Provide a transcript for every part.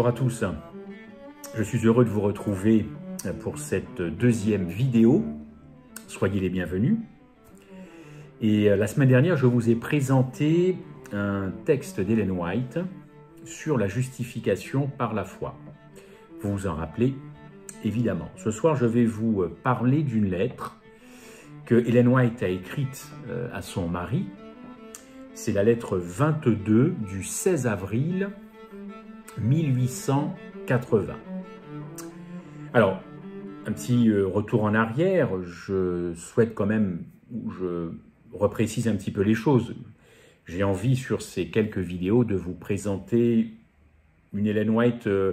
Bonjour à tous, je suis heureux de vous retrouver pour cette deuxième vidéo. Soyez les bienvenus. Et la semaine dernière, je vous ai présenté un texte d'Hélène White sur la justification par la foi. Vous vous en rappelez évidemment. Ce soir, je vais vous parler d'une lettre que Hélène White a écrite euh, à son mari. C'est la lettre 22 du 16 avril 1880. Alors, un petit euh, retour en arrière, je souhaite quand même, je reprécise un petit peu les choses. J'ai envie sur ces quelques vidéos de vous présenter une Hélène White euh,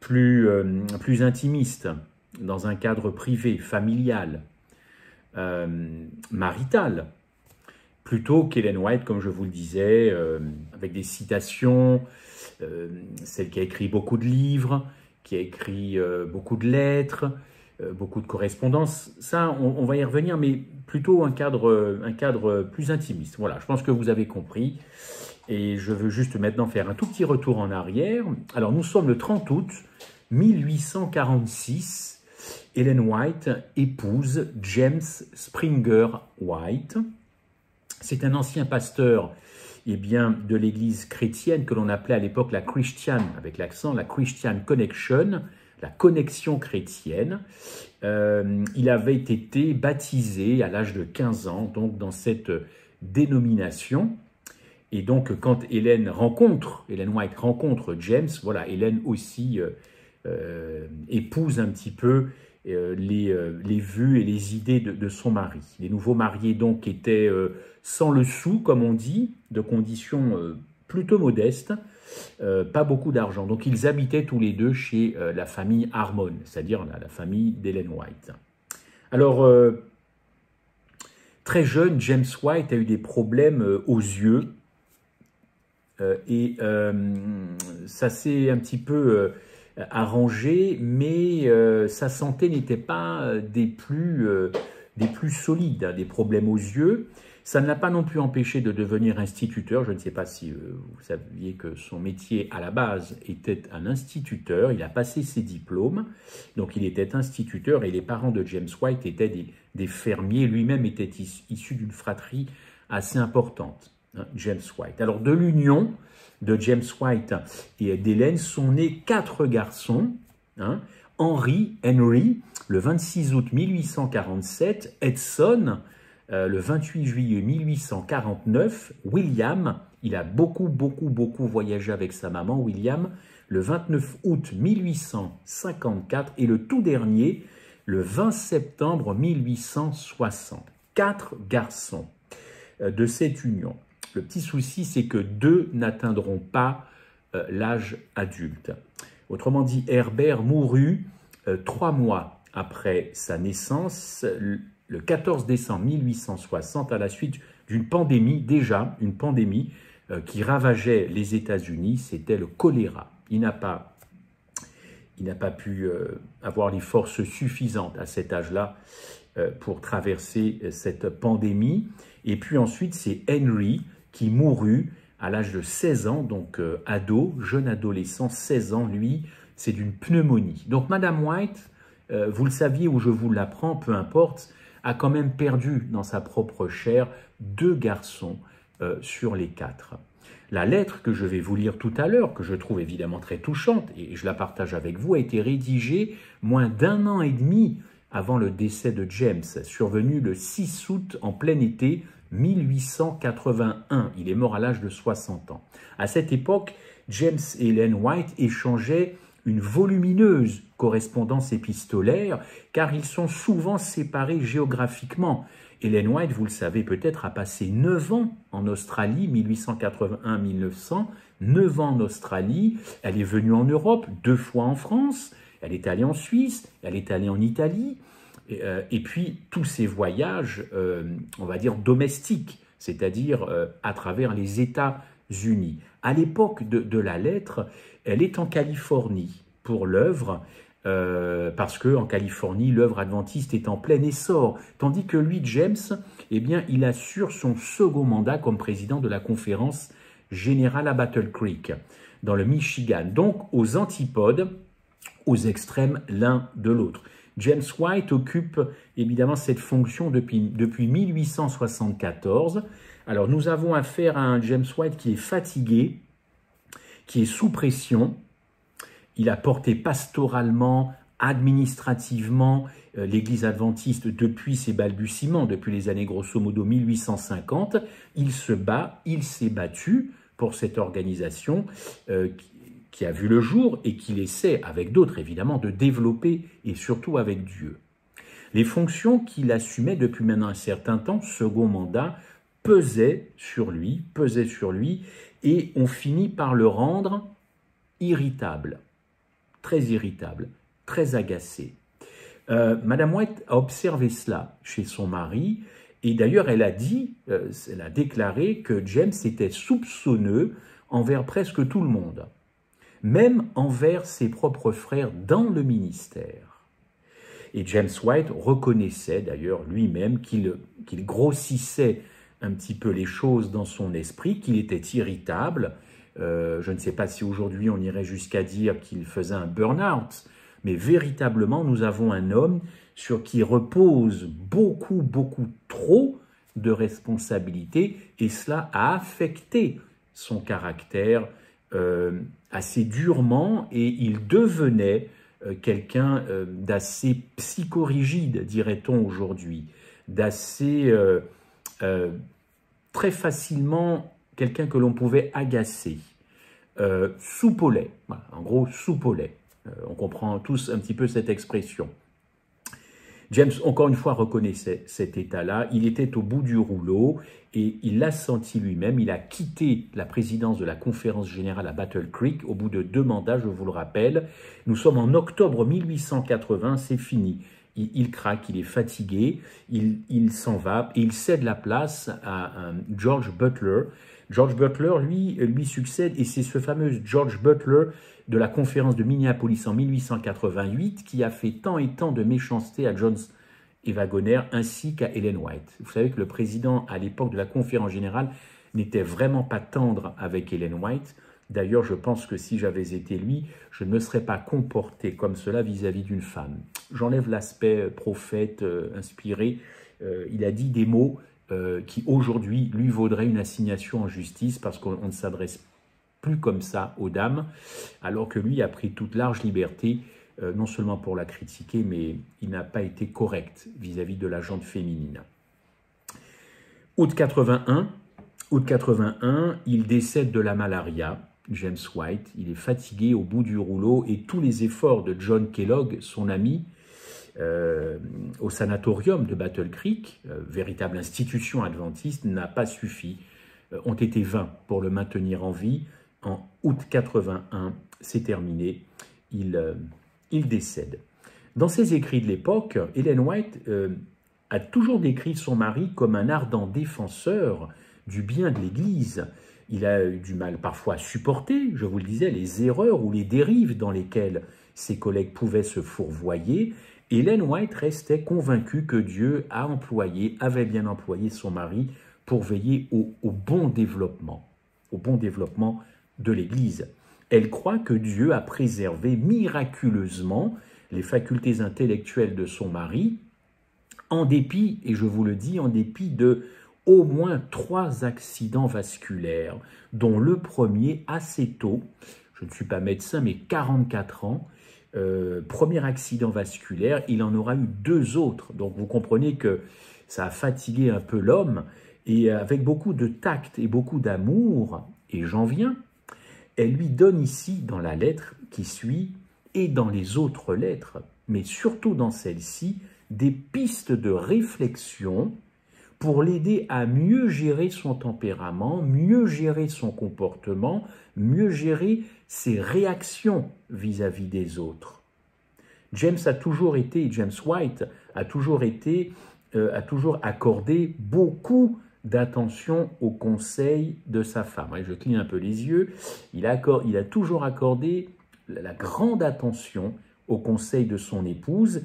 plus, euh, plus intimiste, dans un cadre privé, familial, marital, plutôt qu'Hélène White, comme je vous le disais, avec des citations, celle qui a écrit beaucoup de livres, qui a écrit euh, beaucoup de lettres, euh, beaucoup de correspondances. Ça, on, va y revenir, mais plutôt un cadre, un cadre plus intimiste. Voilà, je pense que vous avez compris. Et je veux juste maintenant faire un tout petit retour en arrière. Alors, nous sommes le 30 août 1846. Helen White épouse James Springer White. C'est un ancien pasteur eh bien, de l'église chrétienne que l'on appelait à l'époque la Christian, avec l'accent, la Christian Connection, la connexion chrétienne. Euh, il avait été baptisé à l'âge de 15 ans, donc dans cette dénomination. Et donc, quand Hélène rencontre, Hélène White rencontre James, voilà, Hélène aussi euh, euh, épouse un petit peu les, les, vues et les idées de, son mari. Les nouveaux mariés, donc, étaient sans le sou, comme on dit, de conditions euh, plutôt modestes, euh, pas beaucoup d'argent. Donc ils habitaient tous les deux chez euh, la famille Harmon, c'est-à-dire la, famille d'Helen White. Alors, très jeune, James White a eu des problèmes aux yeux, et ça s'est un petit peu arrangé, mais sa santé n'était pas des plus, des plus solides, hein, des problèmes aux yeux. Ça ne l'a pas non plus empêché de devenir instituteur. Je ne sais pas si euh, vous saviez que son métier à la base était un instituteur. Il a passé ses diplômes, donc il était instituteur et les parents de James White étaient des, fermiers. Lui-même était issu d'une fratrie assez importante, hein, James White. Alors de l'union de James White et d'Hélène sont nés quatre garçons. Hein, Henry, Henry, le 26 août 1847, Edson, euh, le 28 juillet 1849, William, il a beaucoup, beaucoup, beaucoup voyagé avec sa maman, William, le 29 août 1854 et le tout dernier, le 20 septembre 1860. Quatre garçons euh, de cette union. Le petit souci, c'est que deux n'atteindront pas euh, l'âge adulte. Autrement dit, Herbert mourut trois mois après sa naissance le 14 décembre 1860 à la suite d'une pandémie, déjà une pandémie euh, qui ravageait les États-Unis, c'était le choléra. Il n'a pas il n'a pas pu avoir les forces suffisantes à cet âge-là pour traverser cette pandémie. Et puis ensuite, c'est Henry qui mourut à l'âge de 16 ans, donc ado, jeune adolescent, 16 ans, lui, c'est d'une pneumonie. Donc Madame White, vous le saviez ou je vous l'apprends, peu importe, a quand même perdu dans sa propre chair deux garçons euh, sur les quatre. La lettre que je vais vous lire tout à l'heure, que je trouve évidemment très touchante, et je la partage avec vous, a été rédigée moins d'un an et demi avant le décès de James, survenu le 6 août en plein été 1881. Il est mort à l'âge de 60 ans. À cette époque, James et Helen White échangeaient une volumineuse correspondance épistolaire, car ils sont souvent séparés géographiquement. Hélène White, vous le savez peut-être, a passé 9 ans en Australie, 1881-1900, 9 ans en Australie, elle est venue en Europe, deux fois en France, elle est allée en Suisse, elle est allée en Italie, et, euh, puis tous ces voyages, euh, on va dire domestiques, c'est-à-dire euh, à travers les États-Unis. À l'époque de, la lettre, elle est en Californie pour l'œuvre, parce que en Californie, l'œuvre adventiste est en plein essor, tandis que lui, James, eh bien, il assure son second mandat comme président de la conférence générale à Battle Creek, dans le Michigan, donc aux antipodes, aux extrêmes l'un de l'autre. James White occupe évidemment cette fonction depuis, depuis 1874. Alors nous avons affaire à un James White qui est fatigué, qui est sous pression, il a porté pastoralement, administrativement euh, l'Église adventiste depuis ses balbutiements, depuis les années grosso modo 1850. Il se bat, il s'est battu pour cette organisation euh, qui a vu le jour et qu'il essaie, avec d'autres évidemment, de développer et surtout avec Dieu. Les fonctions qu'il assumait depuis maintenant un certain temps, second mandat, pesaient sur lui, pesaient sur lui, et on finit par le rendre irritable très irritable, très agacée. Euh, Madame White a observé cela chez son mari, et d'ailleurs elle a dit, euh, elle a déclaré que James était soupçonneux envers presque tout le monde, même envers ses propres frères dans le ministère. Et James White reconnaissait d'ailleurs lui-même qu'il grossissait un petit peu les choses dans son esprit, qu'il était irritable, euh, je ne sais pas si aujourd'hui on irait jusqu'à dire qu'il faisait un burn-out, mais véritablement nous avons un homme sur qui repose beaucoup, beaucoup trop de responsabilités et cela a affecté son caractère euh, assez durement et il devenait euh, quelqu'un d'assez psychorigide, dirait-on aujourd'hui, d'assez très facilement quelqu'un que l'on pouvait agacer. Euh, en gros. Euh, on comprend tous un petit peu cette expression. James, encore une fois, reconnaissait cet état-là. Il était au bout du rouleau et il l'a senti lui-même. Il a quitté la présidence de la conférence générale à Battle Creek au bout de deux mandats, je vous le rappelle. Nous sommes en octobre 1880, c'est fini. Il, craque, il est fatigué, il, s'en va et il cède la place à George Butler, George Butler, lui, lui succède, et c'est ce fameux George Butler de la conférence de Minneapolis en 1888 qui a fait tant et tant de méchanceté à John et Wagoner ainsi qu'à Ellen White. Vous savez que le président, à l'époque de la conférence générale, n'était vraiment pas tendre avec Ellen White. D'ailleurs, je pense que si j'avais été lui, je ne me serais pas comporté comme cela vis-à-vis d'une femme. J'enlève l'aspect prophète, euh, inspiré. Euh, il a dit des mots euh, qui aujourd'hui lui vaudrait une assignation en justice parce qu'on ne s'adresse plus comme ça aux dames, alors que lui a pris toute large liberté, euh, non seulement pour la critiquer, mais il n'a pas été correct vis-à-vis de la gente féminine. Août 81, août 81, il décède de la malaria, James White, il est fatigué au bout du rouleau et tous les efforts de John Kellogg, son ami, euh, au sanatorium de Battle Creek, euh, véritable institution adventiste, n'a pas suffi, ont été vains pour le maintenir en vie. En août 81, c'est terminé, il, il, décède. Dans ses écrits de l'époque, Helen White a toujours décrit son mari comme un ardent défenseur du bien de l'Église. Il a eu du mal parfois à supporter, je vous le disais, les erreurs ou les dérives dans lesquelles ses collègues pouvaient se fourvoyer, Hélène White restait convaincue que Dieu a employé, avait bien employé son mari pour veiller au bon développement, au bon développement de l'Église. Elle croit que Dieu a préservé miraculeusement les facultés intellectuelles de son mari, en dépit, et je vous le dis, en dépit de au moins trois accidents vasculaires, dont le premier assez tôt, je ne suis pas médecin, mais 44 ans, euh, premier accident vasculaire, il en aura eu deux autres. Donc vous comprenez que ça a fatigué un peu l'homme, et avec beaucoup de tact et beaucoup d'amour, et j'en viens, elle lui donne ici, dans la lettre qui suit, et dans les autres lettres, mais surtout dans celle-ci, des pistes de réflexion pour l'aider à mieux gérer son tempérament, mieux gérer son comportement, mieux gérer ses réactions vis-à-vis des autres. James a toujours été, James White a toujours été, euh, a toujours accordé beaucoup d'attention aux conseils de sa femme. je cligne un peu les yeux. Il a, toujours accordé la grande attention aux conseils de son épouse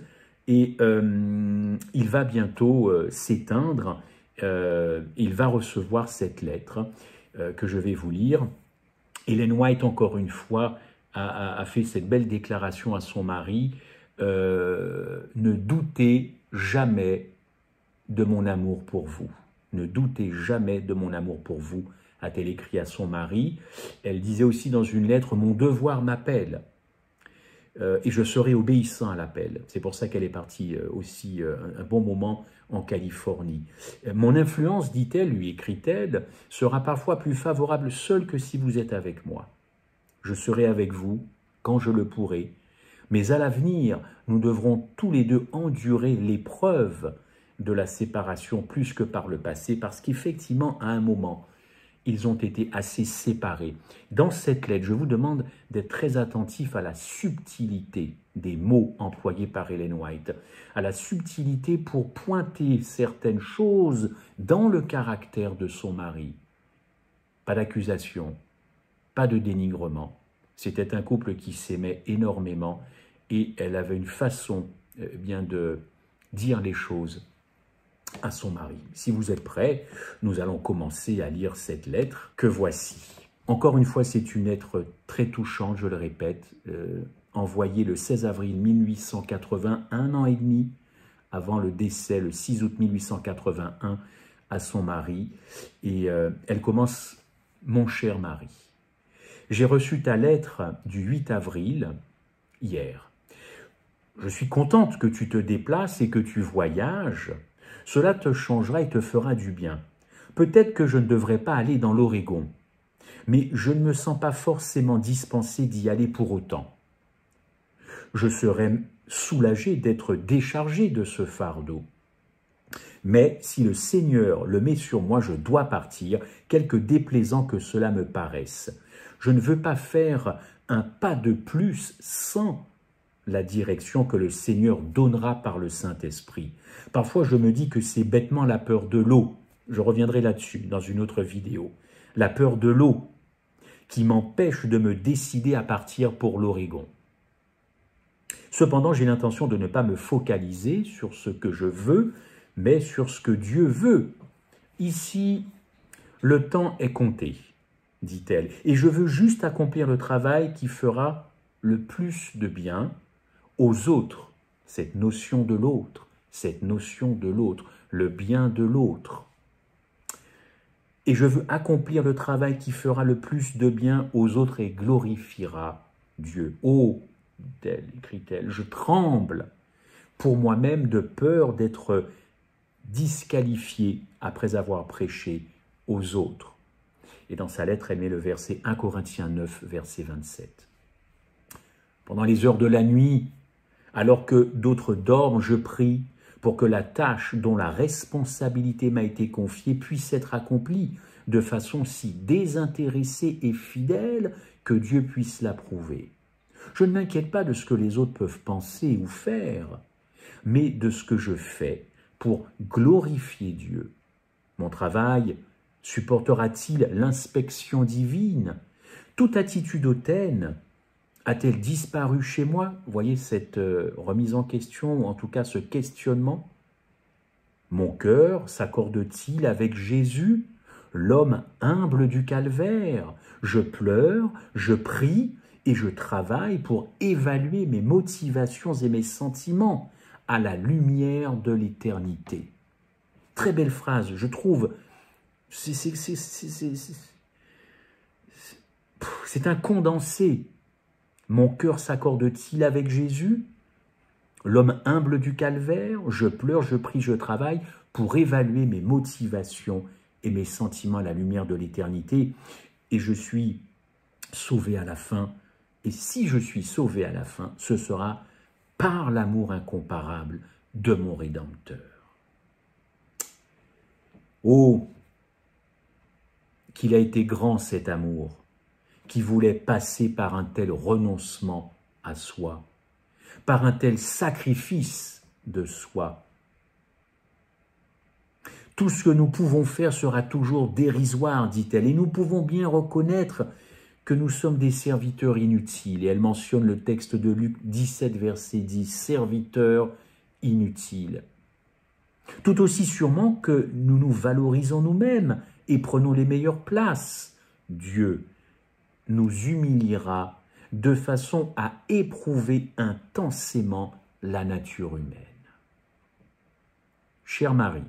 et euh, il va bientôt euh, s'éteindre. Euh, il va recevoir cette lettre que je vais vous lire. Hélène White, encore une fois, a fait cette belle déclaration à son mari. ne doutez jamais de mon amour pour vous. Ne doutez jamais de mon amour pour vous, a-t-elle écrit à son mari. Elle disait aussi dans une lettre, Mon devoir m'appelle. Euh, et je serai obéissant à l'appel. C'est pour ça qu'elle est partie euh, aussi euh, un bon moment en Californie. Mon influence, dit-elle, lui écrit-elle, sera parfois plus favorable seule que si vous êtes avec moi. Je serai avec vous quand je le pourrai, mais à l'avenir, nous devrons tous les deux endurer l'épreuve de la séparation plus que par le passé, parce qu'effectivement, à un moment, ils ont été assez séparés. Dans cette lettre, je vous demande d'être très attentif à la subtilité des mots employés par Hélène White, à la subtilité pour pointer certaines choses dans le caractère de son mari. Pas d'accusation, pas de dénigrement. C'était un couple qui s'aimait énormément et elle avait une façon euh, bien de dire les choses à son mari. Si vous êtes prêts, nous allons commencer à lire cette lettre que voici. Encore une fois, c'est une lettre très touchante, je le répète, euh, envoyée le 16 avril 1880, un an et demi avant le décès, le 6 août 1881, à son mari. Et euh, elle commence « Mon cher mari, j'ai reçu ta lettre du 8 avril, hier. Je suis contente que tu te déplaces et que tu voyages, cela te changera et te fera du bien. Peut-être que je ne devrais pas aller dans l'Oregon, mais je ne me sens pas forcément dispensé d'y aller pour autant. Je serais soulagé d'être déchargé de ce fardeau. Mais si le Seigneur le met sur moi, je dois partir, quelque déplaisant que cela me paraisse. Je ne veux pas faire un pas de plus sans la direction que le Seigneur donnera par le Saint-Esprit. Parfois, je me dis que c'est bêtement la peur de l'eau. Je reviendrai là-dessus dans une autre vidéo. La peur de l'eau qui m'empêche de me décider à partir pour l'Oregon. Cependant, j'ai l'intention de ne pas me focaliser sur ce que je veux, mais sur ce que Dieu veut. Ici, le temps est compté, dit-elle, et je veux juste accomplir le travail qui fera le plus de bien aux autres, cette notion de l'autre, cette notion de l'autre, le bien de l'autre. Et je veux accomplir le travail qui fera le plus de bien aux autres et glorifiera Dieu. Oh, écrit-elle, je tremble pour moi-même de peur d'être disqualifié après avoir prêché aux autres. Et dans sa lettre, elle met le verset 1 Corinthiens 9, verset 27. Pendant les heures de la nuit, alors que d'autres dorment, je prie pour que la tâche dont la responsabilité m'a été confiée puisse être accomplie de façon si désintéressée et fidèle que Dieu puisse l'approuver. Je ne m'inquiète pas de ce que les autres peuvent penser ou faire, mais de ce que je fais pour glorifier Dieu. Mon travail supportera-t-il l'inspection divine? Toute attitude hautaine a-t-elle disparu chez moi? Vous voyez cette euh, remise en question, ou en tout cas ce questionnement? Mon cœur s'accorde-t-il avec Jésus, l'homme humble du calvaire. Je pleure, je prie et je travaille pour évaluer mes motivations et mes sentiments à la lumière de l'éternité. Très belle phrase, je trouve. C'est un condensé mon cœur s'accorde-t-il avec Jésus? L'homme humble du calvaire, je pleure, je prie, je travaille pour évaluer mes motivations et mes sentiments à la lumière de l'éternité, et je suis sauvé à la fin. Et si je suis sauvé à la fin, ce sera par l'amour incomparable de mon Rédempteur. Oh, qu'il a été grand cet amour qui voulait passer par un tel renoncement à soi, par un tel sacrifice de soi. Tout ce que nous pouvons faire sera toujours dérisoire, dit-elle, et nous pouvons bien reconnaître que nous sommes des serviteurs inutiles. Et elle mentionne le texte de Luc 17, verset 10, serviteurs inutiles. Tout aussi sûrement que nous nous valorisons nous-mêmes et prenons les meilleures places. Dieu nous humiliera de façon à éprouver intensément la nature humaine. Chère Marie,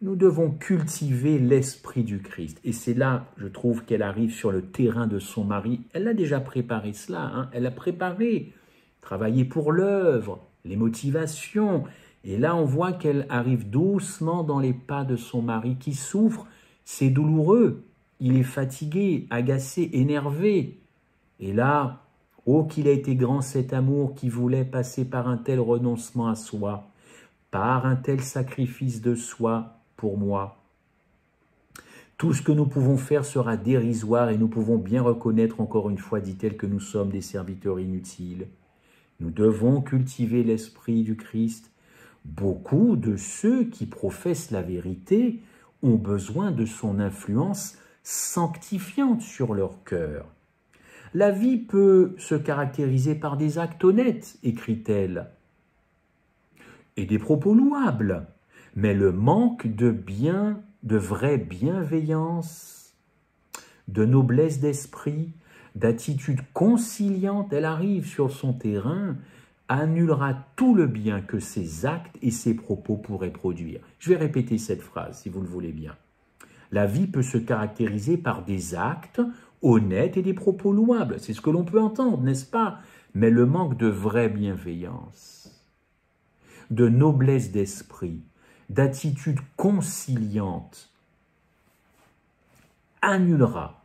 nous devons cultiver l'esprit du Christ. Et c'est là, je trouve, qu'elle arrive sur le terrain de son mari. Elle a déjà préparé cela, hein. elle a préparé, travaillé pour l'œuvre, les motivations. Et là, on voit qu'elle arrive doucement dans les pas de son mari qui souffre. C'est douloureux, il est fatigué, agacé, énervé. Et là, oh qu'il a été grand cet amour qui voulait passer par un tel renoncement à soi, par un tel sacrifice de soi pour moi. Tout ce que nous pouvons faire sera dérisoire et nous pouvons bien reconnaître encore une fois, dit-elle, que nous sommes des serviteurs inutiles. Nous devons cultiver l'esprit du Christ. Beaucoup de ceux qui professent la vérité ont besoin de son influence sanctifiante sur leur cœur. La vie peut se caractériser par des actes honnêtes, écrit-elle, et des propos louables, mais le manque de bien, de vraie bienveillance, de noblesse d'esprit, d'attitude conciliante, elle arrive sur son terrain, annulera tout le bien que ses actes et ses propos pourraient produire. Je vais répéter cette phrase, si vous le voulez bien. La vie peut se caractériser par des actes honnêtes et des propos louables. C'est ce que l'on peut entendre, n'est-ce pas? Mais le manque de vraie bienveillance, de noblesse d'esprit, d'attitude conciliante annulera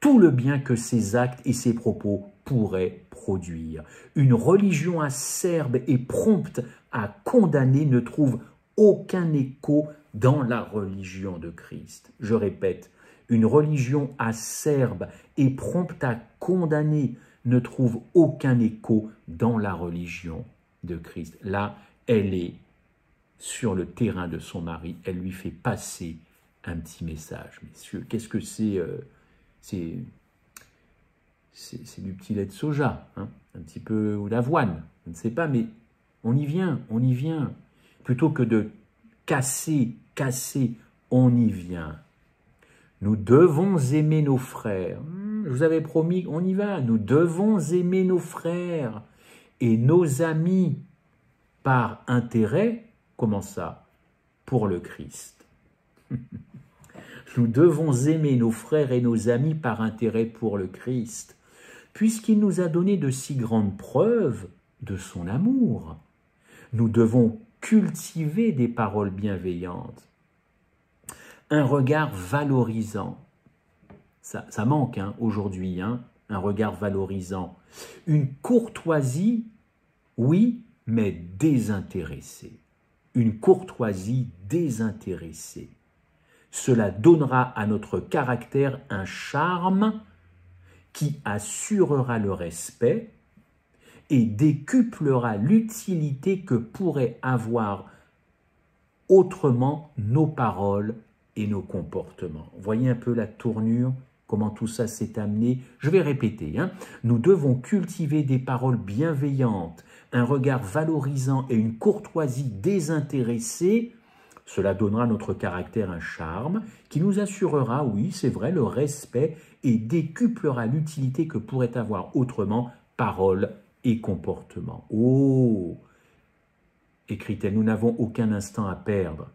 tout le bien que ces actes et ces propos pourraient produire. Une religion acerbe et prompte à condamner ne trouve aucun écho dans la religion de Christ. Je répète, une religion acerbe et prompte à condamner ne trouve aucun écho dans la religion de Christ. Là, elle est sur le terrain de son mari, elle lui fait passer un petit message. Messieurs, qu'est-ce que c'est euh, C'est du petit lait de soja, hein, un petit peu, ou d'avoine, je ne sais pas, mais on y vient, on y vient. Plutôt que de casser, casser, on y vient. Nous devons aimer nos frères. Hmm, je vous avais promis, on y va. Nous devons aimer nos frères et nos amis par intérêt. Comment ça? Pour le Christ. Nous devons aimer nos frères et nos amis par intérêt pour le Christ, puisqu'il nous a donné de si grandes preuves de son amour. Nous devons cultiver des paroles bienveillantes, un regard valorisant. Ça, manque hein, aujourd'hui, hein, un regard valorisant. Une courtoisie, oui, mais désintéressée. Une courtoisie désintéressée. Cela donnera à notre caractère un charme qui assurera le respect, et décuplera l'utilité que pourraient avoir autrement nos paroles et nos comportements. Voyez un peu la tournure comment tout ça s'est amené. Je vais répéter. Hein. Nous devons cultiver des paroles bienveillantes, un regard valorisant et une courtoisie désintéressée. Cela donnera à notre caractère un charme qui nous assurera, oui, c'est vrai, le respect et décuplera l'utilité que pourrait avoir autrement parole et comportement. Oh écrit-elle, nous n'avons aucun instant à perdre.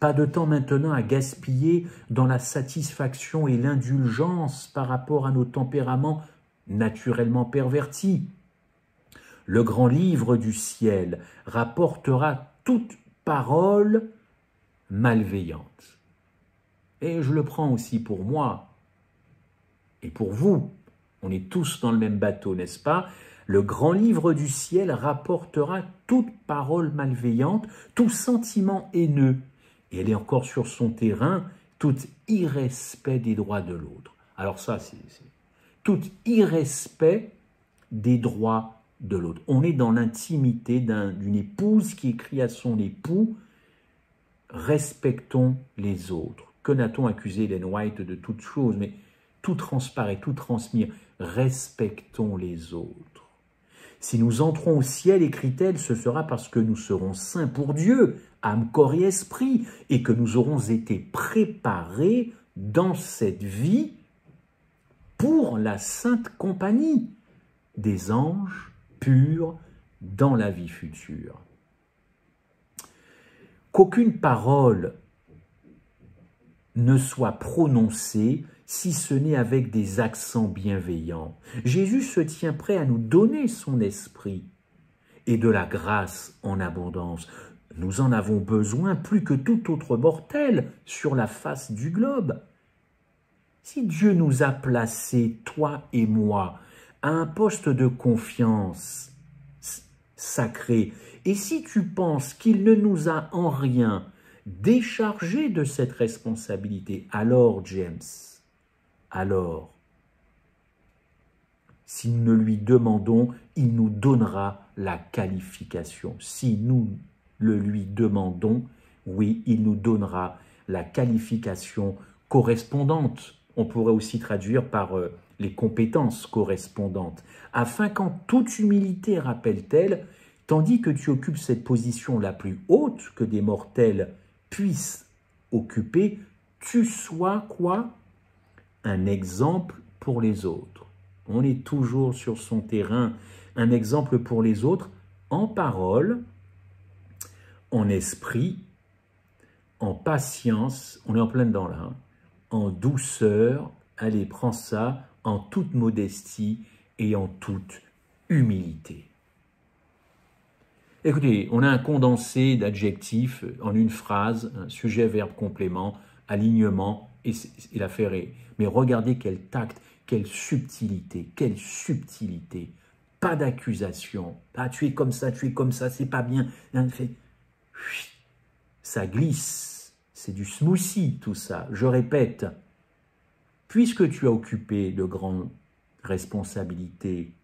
Pas de temps maintenant à gaspiller dans la satisfaction et l'indulgence par rapport à nos tempéraments naturellement pervertis. Le grand livre du ciel rapportera toute parole malveillante. Et je le prends aussi pour moi et pour vous. On est tous dans le même bateau, n'est-ce pas? Le grand livre du ciel rapportera toute parole malveillante, tout sentiment haineux. Et elle est encore sur son terrain, tout irrespect des droits de l'autre. Alors ça, c'est tout irrespect des droits de l'autre. On est dans l'intimité d'une épouse qui écrit à son époux Respectons les autres. Que n'a-t-on accusé Ellen White de toute chose? Mais tout transparaît, tout transmire. Respectons les autres. Si nous entrons au ciel, écrit-elle, ce sera parce que nous serons saints pour Dieu, âme, corps et esprit, et que nous aurons été préparés dans cette vie pour la sainte compagnie des anges purs dans la vie future. Qu'aucune parole ne soit prononcée si ce n'est avec des accents bienveillants. Jésus se tient prêt à nous donner son esprit et de la grâce en abondance. Nous en avons besoin plus que tout autre mortel sur la face du globe. Si Dieu nous a placés, toi et moi, à un poste de confiance sacré, et si tu penses qu'il ne nous a en rien déchargés de cette responsabilité, alors James, alors, si nous lui demandons, il nous donnera la qualification. Si nous le lui demandons, oui, il nous donnera la qualification correspondante. On pourrait aussi traduire par euh, les compétences correspondantes, afin qu'en toute humilité, rappelle-t-elle, tandis que tu occupes cette position la plus haute que des mortels puissent occuper, tu sois quoi? Un exemple pour les autres. On est toujours sur son terrain, un exemple pour les autres en parole, en esprit, en patience, on est en plein dedans là, hein, en douceur, allez, prends ça, en toute modestie et en toute humilité. Écoutez, on a un condensé d'adjectifs en une phrase, un sujet, verbe, complément, alignement, et, l'affaire est... Mais regardez quel tact, quelle subtilité, quelle subtilité. Pas d'accusation. Ah, tu es comme ça, tu es comme ça, c'est pas bien. Ça glisse. C'est du smoothie, tout ça. Je répète, puisque tu as occupé de grandes responsabilités,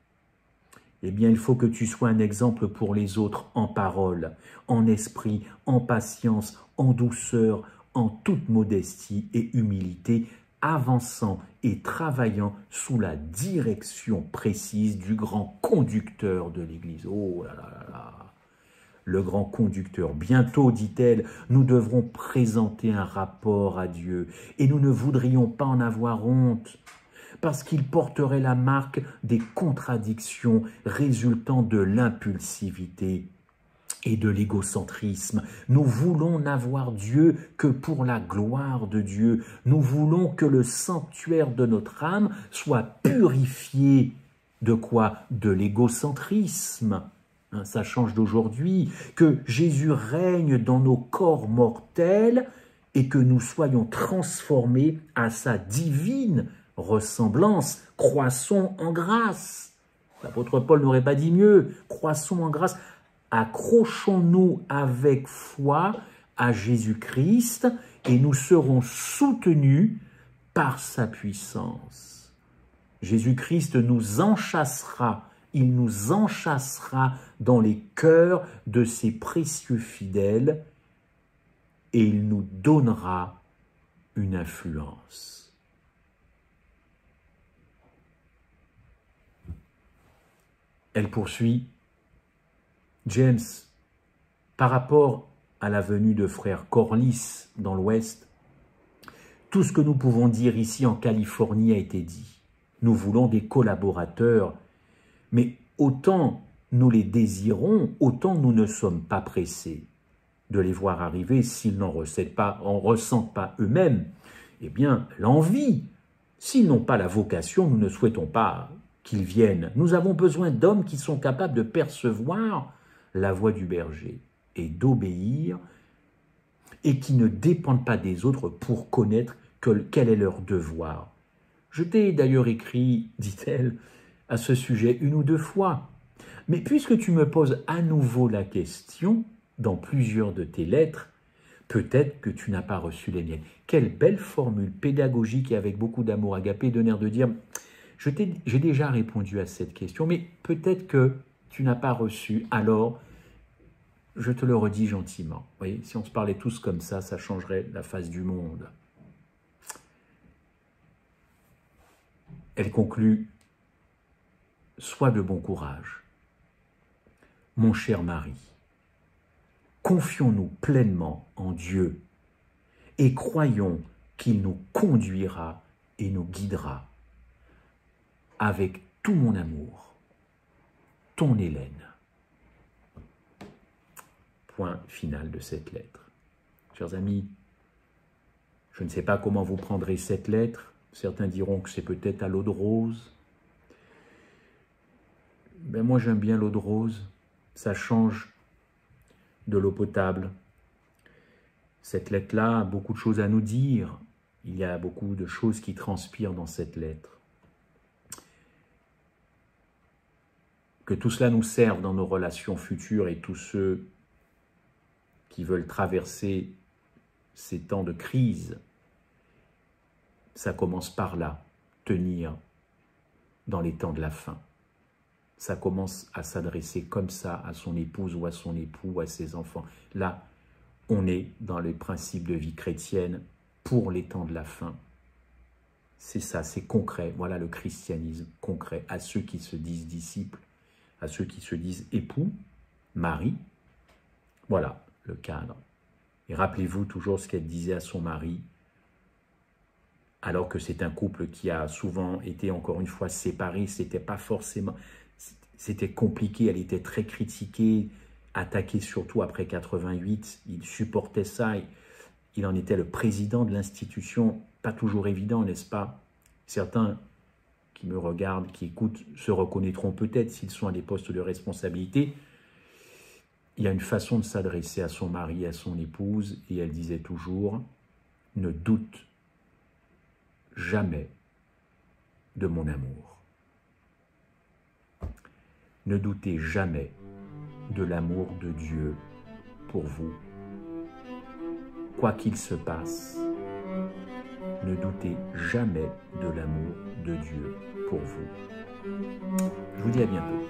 eh bien, il faut que tu sois un exemple pour les autres en parole, en esprit, en patience, en douceur, toute modestie et humilité, avançant et travaillant sous la direction précise du grand conducteur de l'Église. Oh là là là Le grand conducteur. Bientôt, dit-elle, nous devrons présenter un rapport à Dieu et nous ne voudrions pas en avoir honte parce qu'il porterait la marque des contradictions résultant de l'impulsivité et de l'égocentrisme. Nous voulons n'avoir Dieu que pour la gloire de Dieu. Nous voulons que le sanctuaire de notre âme soit purifié de quoi? De l'égocentrisme. Hein, ça change d'aujourd'hui. Que Jésus règne dans nos corps mortels et que nous soyons transformés à sa divine ressemblance. Croissons en grâce. L'apôtre Paul n'aurait pas dit mieux. Croissons en grâce Accrochons-nous avec foi à Jésus-Christ et nous serons soutenus par sa puissance. Jésus-Christ nous enchâssera, il nous enchâssera dans les cœurs de ses précieux fidèles et il nous donnera une influence. Elle poursuit James, par rapport à la venue de frère Corliss dans l'Ouest, tout ce que nous pouvons dire ici en Californie a été dit. Nous voulons des collaborateurs, mais autant nous les désirons, autant nous ne sommes pas pressés de les voir arriver s'ils n'en ressentent pas, en ressentent pas eux-mêmes. Eh bien, l'envie, s'ils n'ont pas la vocation, nous ne souhaitons pas qu'ils viennent. Nous avons besoin d'hommes qui sont capables de percevoir la voix du berger et d'obéir et qui ne dépendent pas des autres pour connaître quel est leur devoir. Je t'ai d'ailleurs écrit, dit-elle, à ce sujet une ou deux fois. Mais puisque tu me poses à nouveau la question, dans plusieurs de tes lettres, peut-être que tu n'as pas reçu les miennes. Quelle belle formule pédagogique et avec beaucoup d'amour agapé de de dire, j'ai déjà répondu à cette question, mais peut-être que tu n'as pas reçu, alors je te le redis gentiment. Vous voyez, si on se parlait tous comme ça, ça changerait la face du monde. Elle conclut Sois de bon courage, mon cher mari. Confions-nous pleinement en Dieu et croyons qu'il nous conduira et nous guidera avec tout mon amour. Ton Hélène. Point final de cette lettre. Chers amis, je ne sais pas comment vous prendrez cette lettre. Certains diront que c'est peut-être à l'eau de rose. Ben moi j'aime bien l'eau de rose. Ça change de l'eau potable. Cette lettre-là a beaucoup de choses à nous dire. Il y a beaucoup de choses qui transpirent dans cette lettre. Que tout cela nous serve dans nos relations futures et tous ceux qui veulent traverser ces temps de crise, ça commence par là, tenir dans les temps de la fin ça commence à s'adresser comme ça à son épouse ou à son époux, ou à ses enfants. Là, on est dans les principes de vie chrétienne pour les temps de la fin. C'est ça, c'est concret. Voilà le christianisme concret à ceux qui se disent disciples, à ceux qui se disent époux, mari. Voilà le cadre. Et rappelez-vous toujours ce qu'elle disait à son mari, alors que c'est un couple qui a souvent été encore une fois séparé, c'était pas forcément, c'était compliqué, elle était très critiquée, attaquée surtout après 88. Il supportait ça, il en était le président de l'institution, pas toujours évident, n'est-ce pas? Certains qui me regardent, qui écoutent, se reconnaîtront peut-être s'ils sont à des postes de responsabilité. Il y a une façon de s'adresser à son mari, à son épouse, et elle disait toujours, ne doute jamais de mon amour. Ne doutez jamais de l'amour de Dieu pour vous. Quoi qu'il se passe, ne doutez jamais de l'amour de Dieu pour vous. Je vous dis à bientôt.